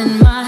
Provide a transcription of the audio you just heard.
in my